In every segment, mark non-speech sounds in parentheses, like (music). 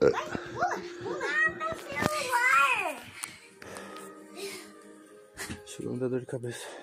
Pula, pula celular. Chegou me dar dor de cabeça.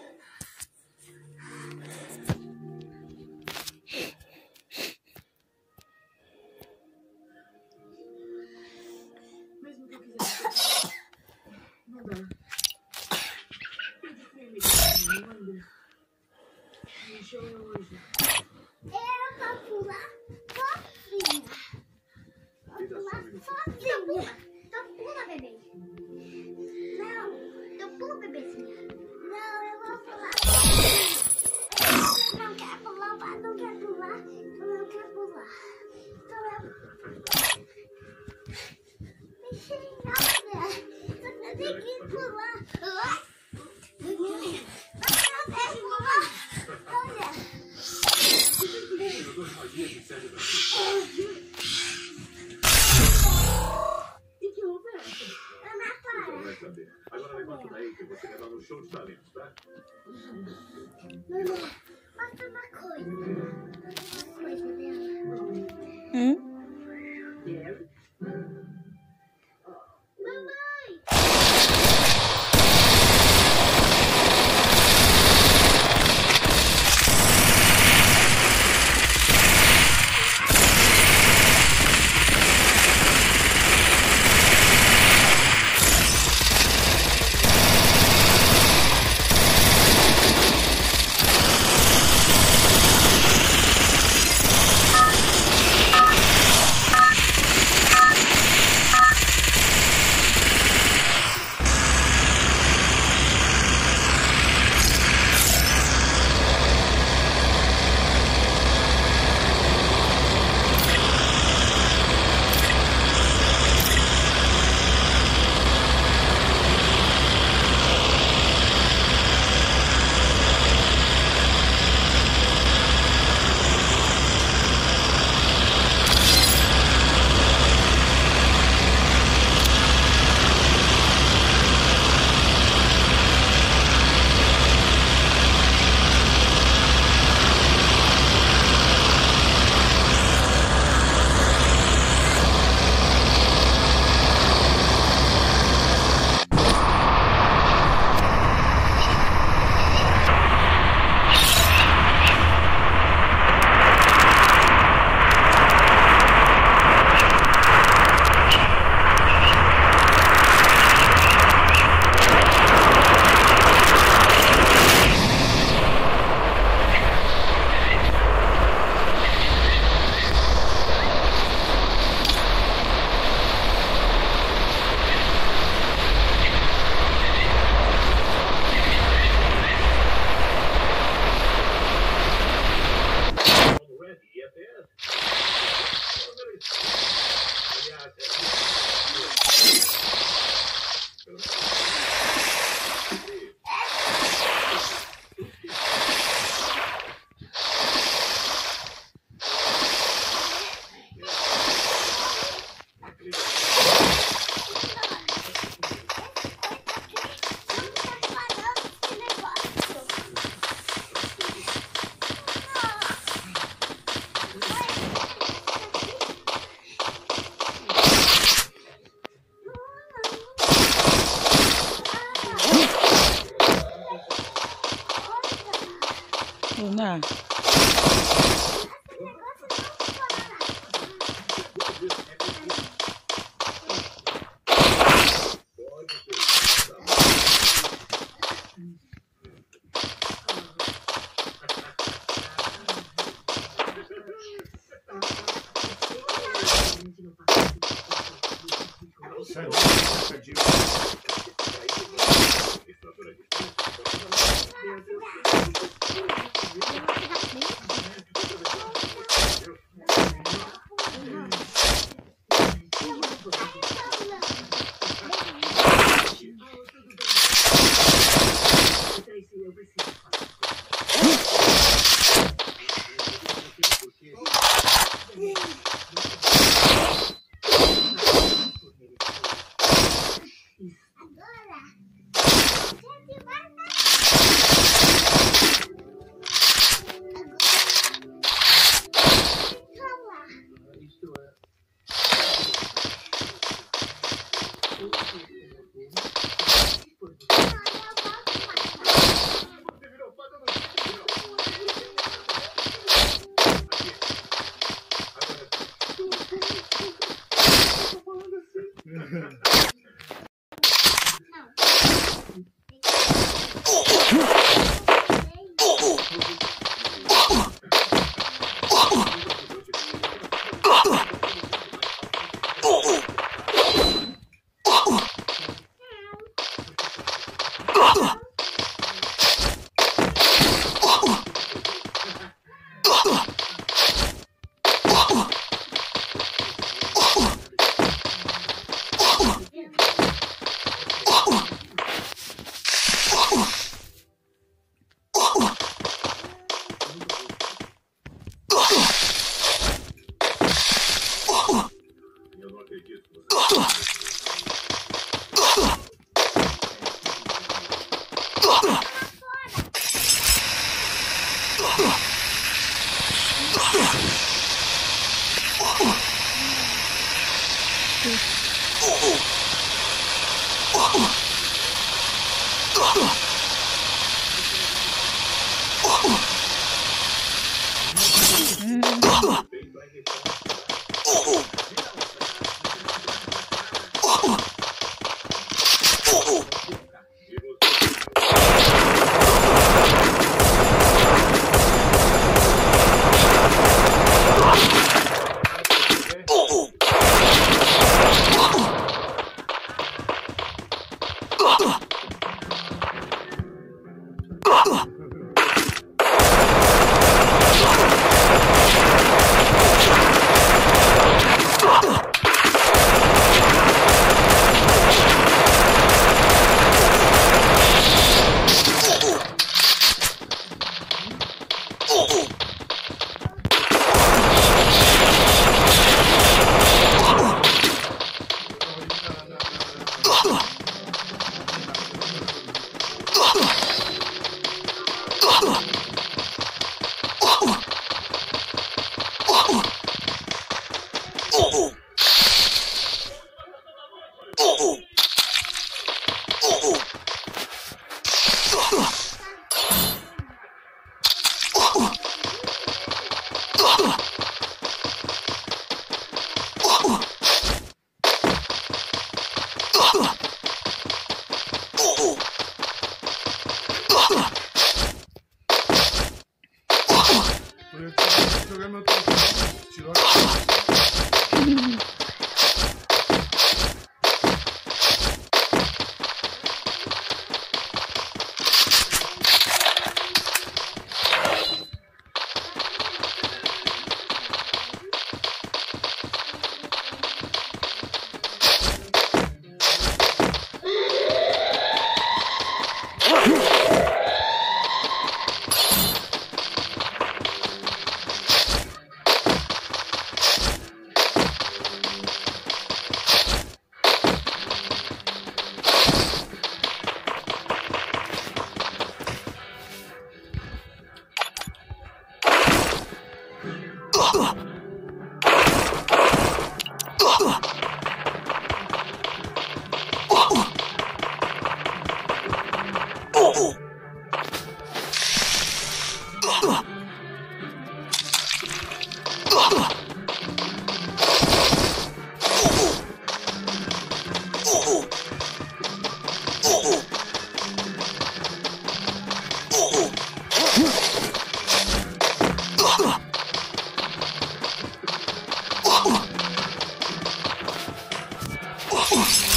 哇！(laughs)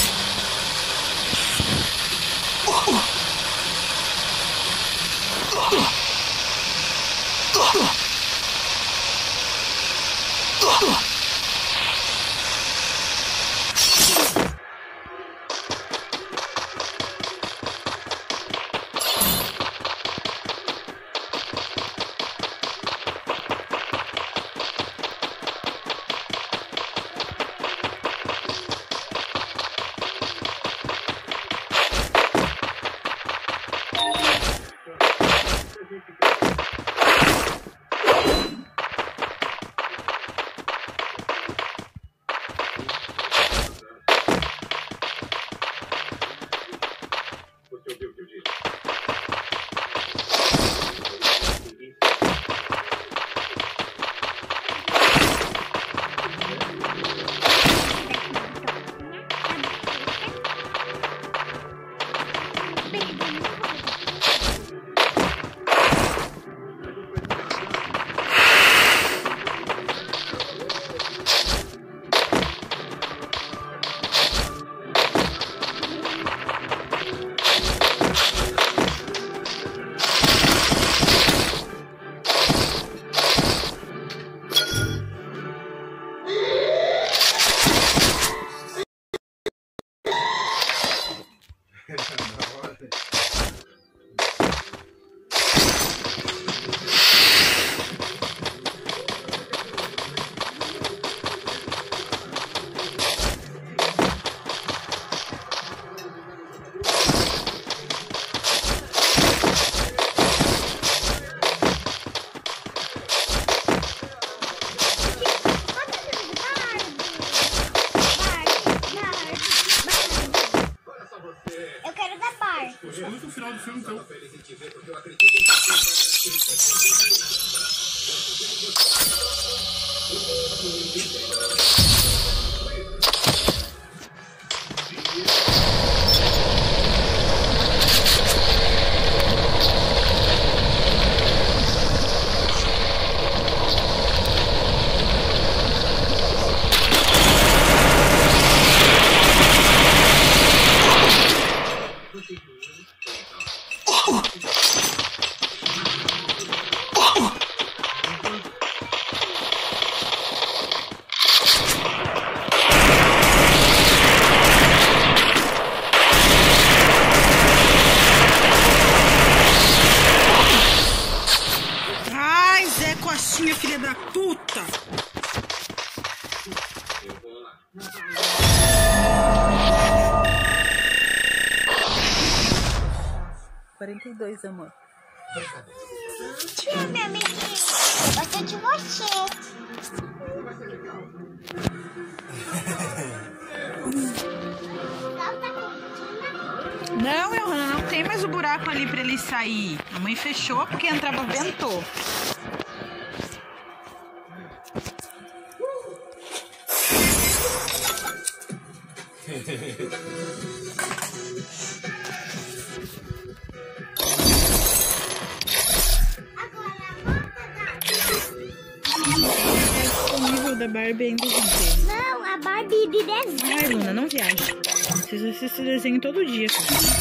da Barbie ainda desenho. Não, a Barbie de desenho. Ai, Luna, não viaja. precisa Vocês esse desenho todo dia. Cara.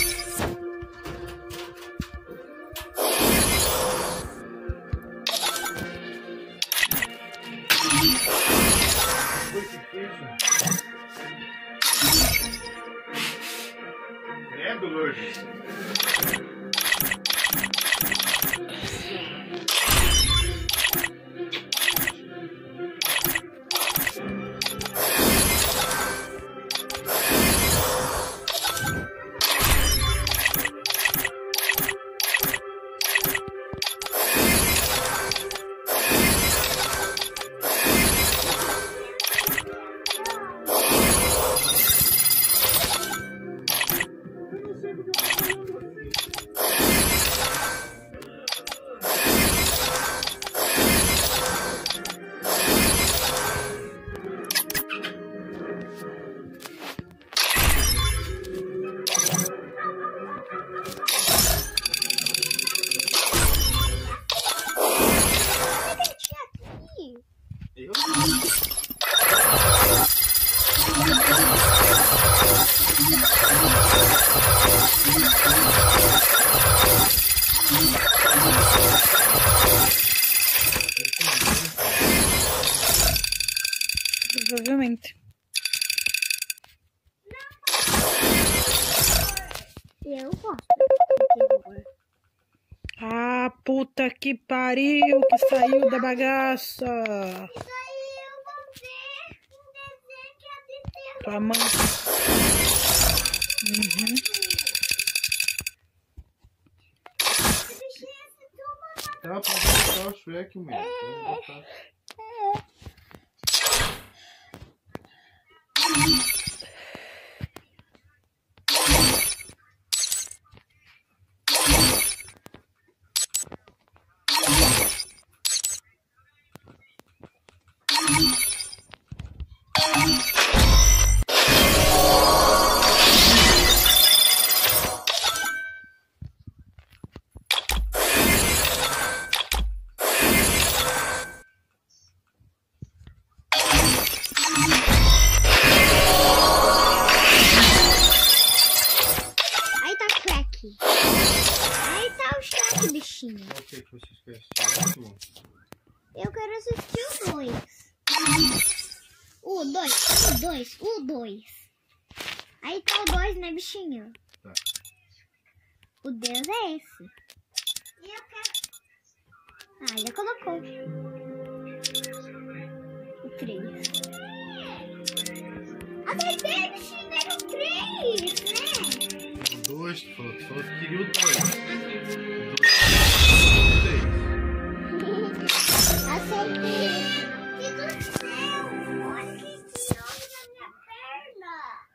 bagaça. Isso aí eu vou ver um desenho que é de terror. Tua mãe. Uhum. Dá pra ver o Shrek mesmo. É. Pode botar. É.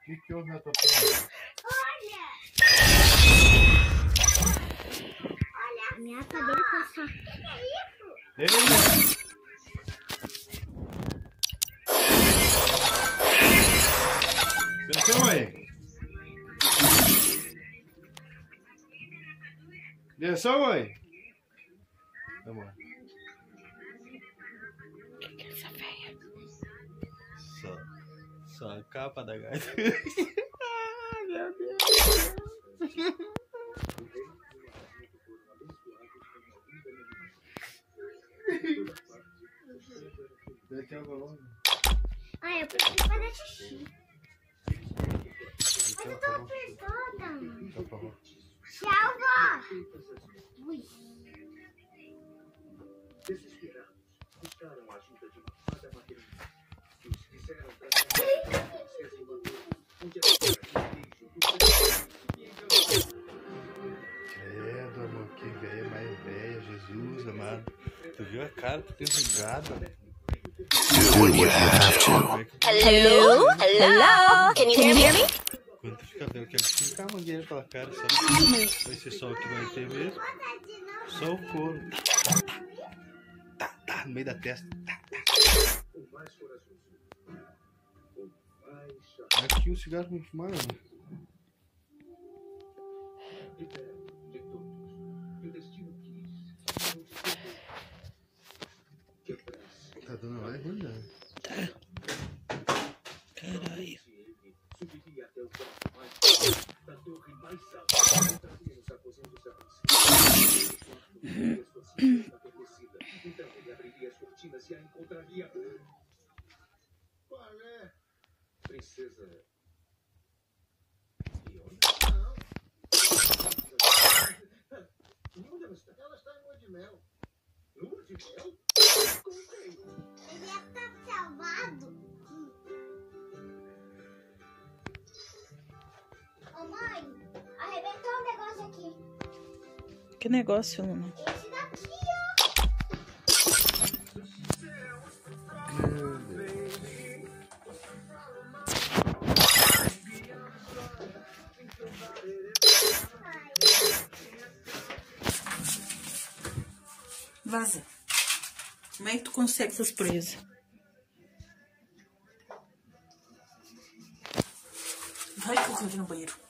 que, que houve na tua família? Olha! Olha! Minha cadeira passou. O que, que é isso? Ele... Atenção aí. Atenção aí. Vamos lá. Só a capa da gaita. ah, meu Deus. (laughs) Desceu balão. Ai, eu preciso fazer xixi. Mas eu tô apertada. Bom. Tchau, vó. Ui. Desesperados, buscaram a ajuda de uma fada madrinha. Credo, amor, que velha mais velha, Jesus, amado. Tu viu a cara que tu tem jogado? Hello? Hello? Can you hear me? Quando tu fica velho, quer ficar a mangueira pela cara, sabe? Vai ser só o que vai ter mesmo. Só o couro. Tá, tá, no meio da testa. Tá, tá. Não te perdoou. Que pressa. Tá dando mais ruim, né? Caralho. Subiria até o quarto mais alto da torre mais alta. Entraria nos aposentos. Então ele abriria as cortinas e a encontraria. Qual é? Princesa. E onde ela está? Ela está em lua de mel. Lua de mel? Com quem? Ele ia estar salvado. Ô mãe, arrebentou um negócio aqui. Que negócio, Luna. Vaza. Como é que tu consegue essas presas? Vai aqui no banheiro.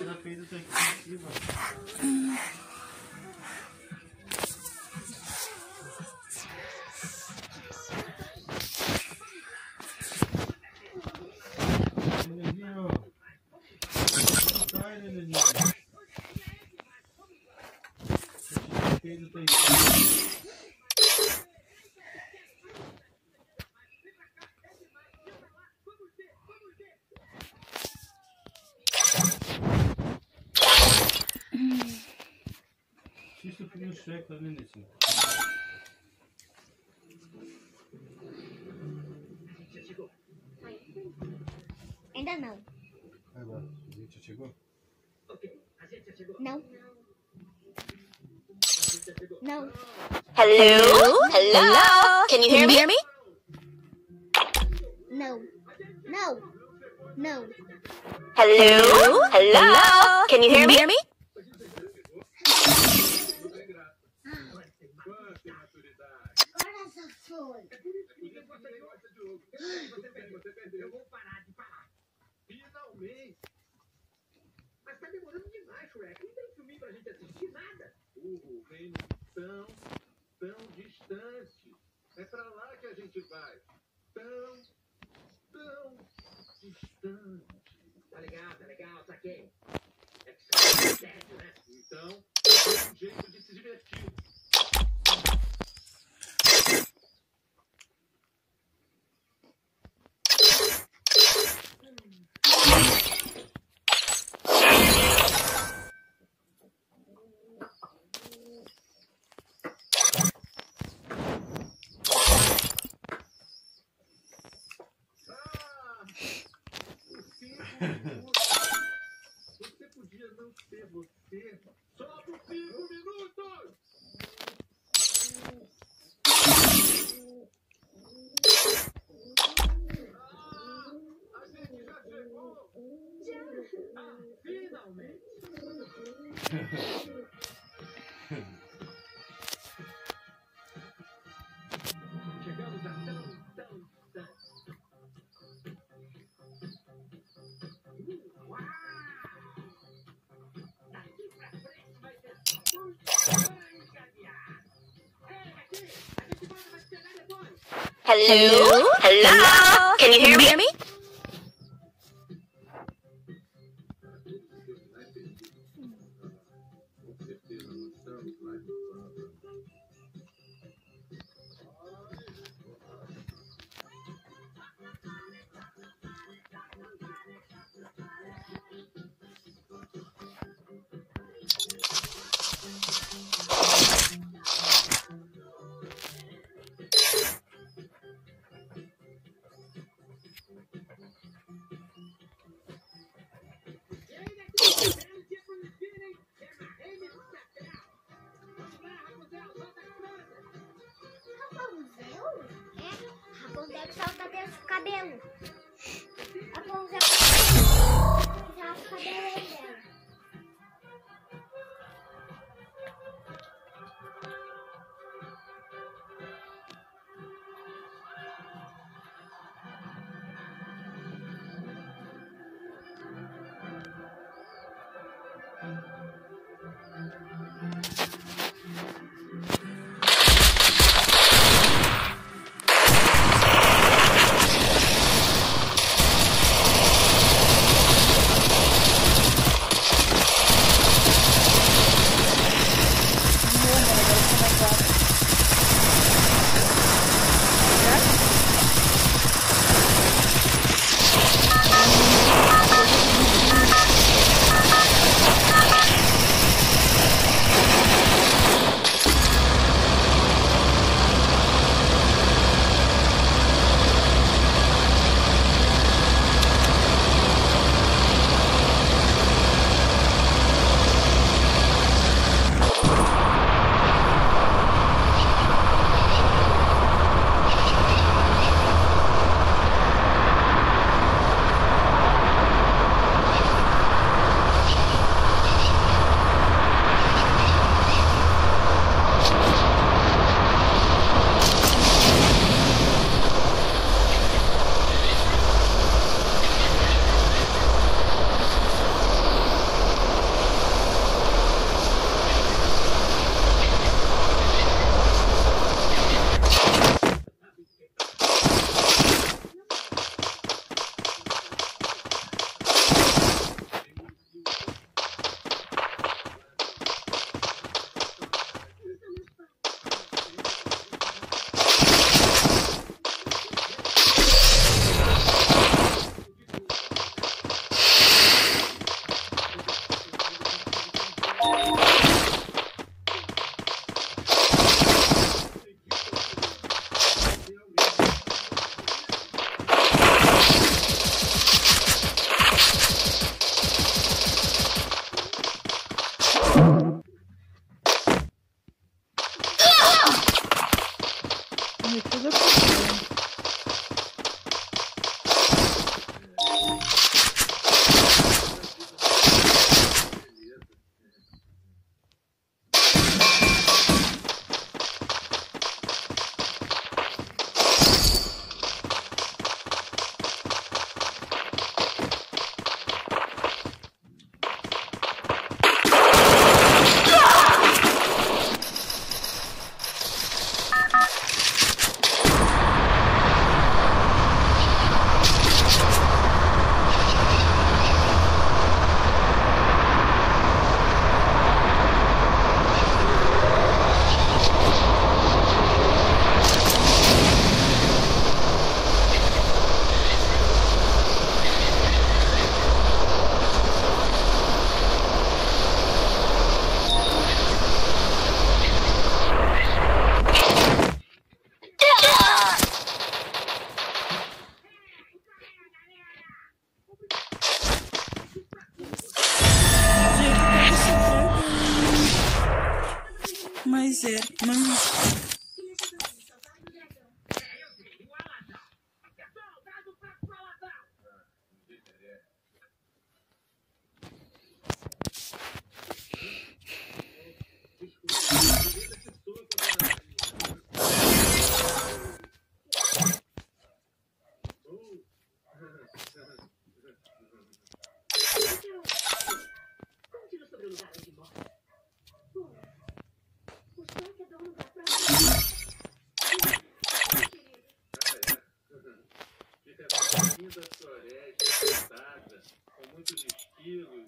Cheira peida tá aqui em cima. Nenezinho. Assista o filme do Shrek, tá vendo isso? Ainda não. Agora, a gente já chegou? Não. Não. Hello? Hello? Can you hear me? Não. Não. Não. Hello? Hello? Can you hear me? Agora só foi. Eu vou parar de falar. Finalmente! Mas tá demorando demais, Shrek. Não tem filme pra gente assistir nada. O reino tão, tão distante. É pra lá que a gente vai. Tão, tão distante. Tá legal, tá legal, saquei. É que você é sério, né? Então, é um jeito de se divertir. Você podia não ser você. Depois! Hello? Hello? Can you hear me? Linda floresta, sentada, com muitos esquilos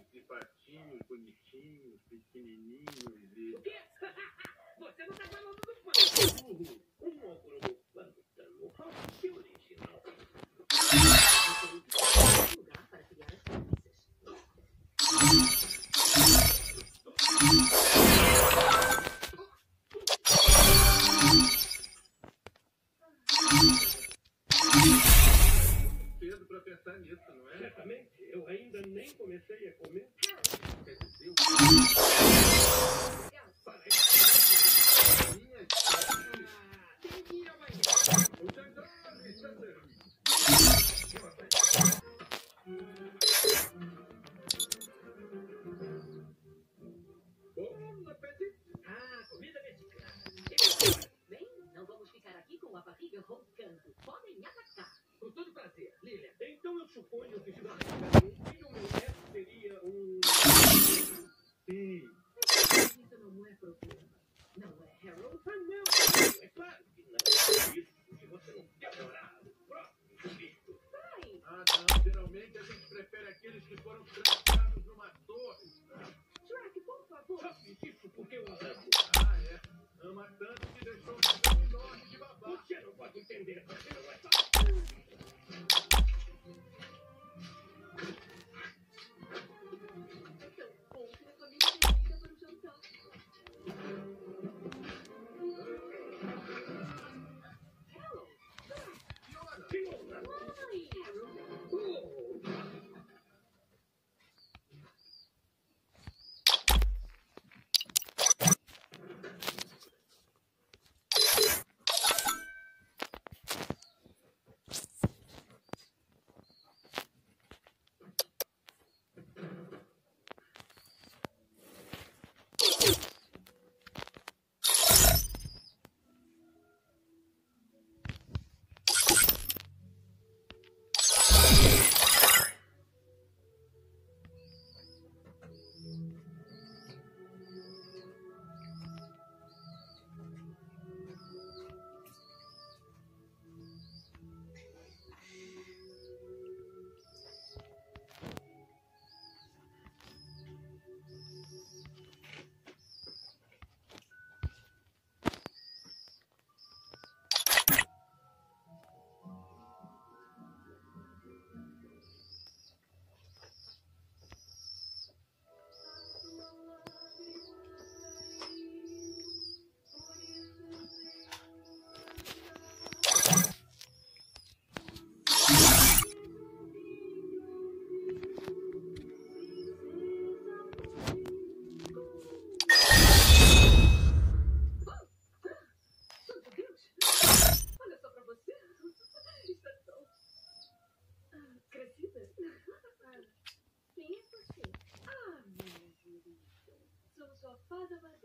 Isso fada